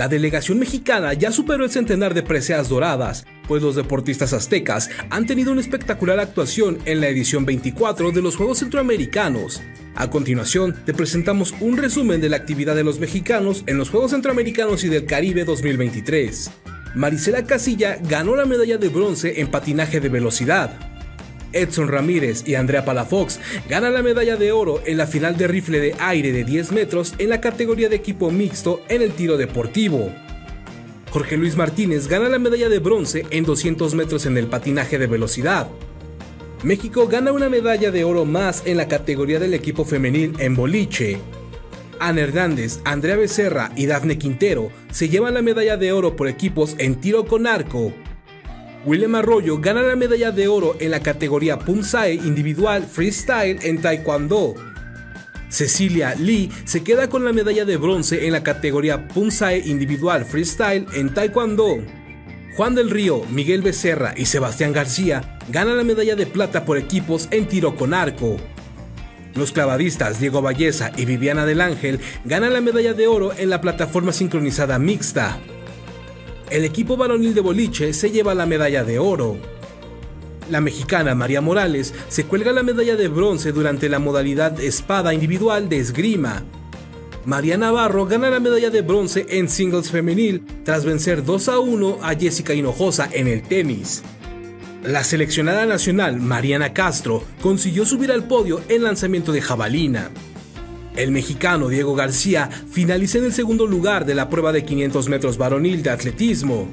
La delegación mexicana ya superó el centenar de preseas doradas, pues los deportistas aztecas han tenido una espectacular actuación en la edición 24 de los Juegos Centroamericanos. A continuación, te presentamos un resumen de la actividad de los mexicanos en los Juegos Centroamericanos y del Caribe 2023. Marisela Casilla ganó la medalla de bronce en patinaje de velocidad. Edson Ramírez y Andrea Palafox ganan la medalla de oro en la final de rifle de aire de 10 metros en la categoría de equipo mixto en el tiro deportivo. Jorge Luis Martínez gana la medalla de bronce en 200 metros en el patinaje de velocidad. México gana una medalla de oro más en la categoría del equipo femenil en boliche. Ana Hernández, Andrea Becerra y Dafne Quintero se llevan la medalla de oro por equipos en tiro con arco. William Arroyo gana la medalla de oro en la categoría Punsae individual freestyle en Taekwondo. Cecilia Lee se queda con la medalla de bronce en la categoría Punsae individual freestyle en Taekwondo. Juan del Río, Miguel Becerra y Sebastián García ganan la medalla de plata por equipos en tiro con arco. Los clavadistas Diego Valleza y Viviana del Ángel ganan la medalla de oro en la plataforma sincronizada mixta. El equipo varonil de boliche se lleva la medalla de oro. La mexicana María Morales se cuelga la medalla de bronce durante la modalidad espada individual de esgrima. María Navarro gana la medalla de bronce en singles femenil tras vencer 2 a 1 a Jessica Hinojosa en el tenis. La seleccionada nacional Mariana Castro consiguió subir al podio en lanzamiento de jabalina. El mexicano Diego García finaliza en el segundo lugar de la prueba de 500 metros varonil de atletismo.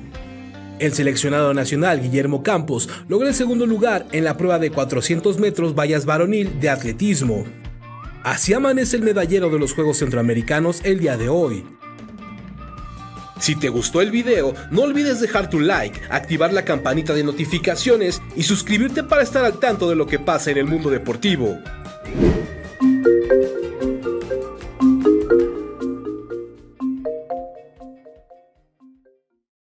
El seleccionado nacional Guillermo Campos logra el segundo lugar en la prueba de 400 metros vallas varonil de atletismo. Así amanece el medallero de los Juegos Centroamericanos el día de hoy. Si te gustó el video, no olvides dejar tu like, activar la campanita de notificaciones y suscribirte para estar al tanto de lo que pasa en el mundo deportivo.